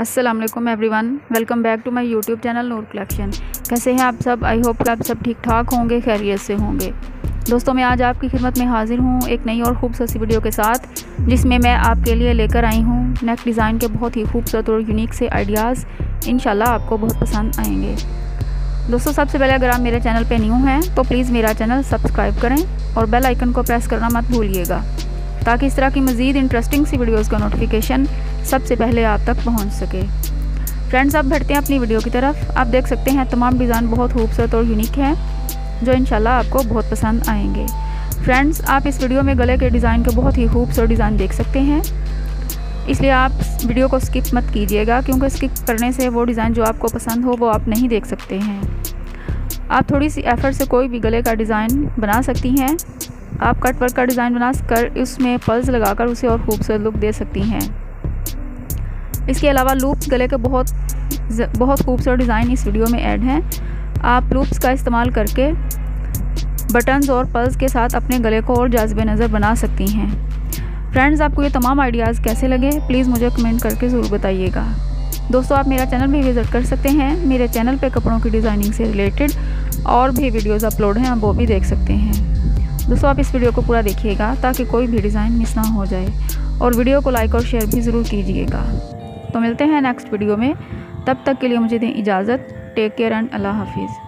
अस्सलाम वालेकुम everyone welcome back to my YouTube channel Noor collection कैसे हैं आप सब? आई होप कि आप सब ठीक ठाक होंगे, खैरियत से होंगे। दोस्तों, मैं आज आपकी खिदमत में हाजिर हूँ एक नई और खूबसूरत सी वीडियो के साथ, जिसमें मैं आपके लिए लेकर आई हूँ नेक डिज़ाइन के बहुत ही खूबसूरत और यूनिक से आइडियाज़ इन आपको बहुत पसंद आएँगे। दोस्तों, सबसे पहले अगर आप मेरे चैनल पर न्यू हैं तो प्लीज़ मेरा चैनल सब्सक्राइब करें और बेल आइकन को प्रेस करना मत भूलिएगा, ताकि इस तरह की मज़ीद इंटरेस्टिंग सी वीडियोज़ का नोटिफिकेशन सबसे पहले आप तक पहुँच सके। फ्रेंड्स आप बढ़ते हैं अपनी वीडियो की तरफ़। आप देख सकते हैं, तमाम डिज़ाइन बहुत खूबसूरत और यूनिक हैं, जो इन आपको बहुत पसंद आएँगे। फ्रेंड्स आप इस वीडियो में गले के डिज़ाइन के बहुत ही खूबसूरत डिज़ाइन देख सकते हैं। इसलिए आप वीडियो को स्किप मत कीजिएगा, क्योंकि स्किप करने से वो डिज़ाइन जो आपको पसंद हो, वो आप नहीं देख सकते हैं। आप थोड़ी सी एफ़र्ट से कोई भी गले का डिज़ाइन बना सकती हैं। आप कट वर्क का डिज़ाइन बना कर उसमें पल्स लगाकर उसे और खूबसूरत लुक दे सकती हैं। इसके अलावा लूप्स गले के बहुत बहुत खूबसूरत डिज़ाइन इस वीडियो में ऐड हैं। आप लूप्स का इस्तेमाल करके बटन्स और पल्स के साथ अपने गले को और जाजब नज़र बना सकती हैं। फ्रेंड्स, आपको ये तमाम आइडियाज़ कैसे लगे, प्लीज़ मुझे कमेंट करके ज़रूर बताइएगा। दोस्तों, आप मेरा चैनल भी विज़िट कर सकते हैं। मेरे चैनल पे कपड़ों की डिज़ाइनिंग से रिलेटेड और भी वीडियोस अपलोड हैं, आप वो भी देख सकते हैं। दोस्तों, आप इस वीडियो को पूरा देखिएगा ताकि कोई भी डिज़ाइन मिस ना हो जाए। और वीडियो को लाइक और शेयर भी ज़रूर कीजिएगा। तो मिलते हैं नेक्स्ट वीडियो में। तब तक के लिए मुझे दें इजाज़त। टेक केयर एंड अल्लाह हाफिज़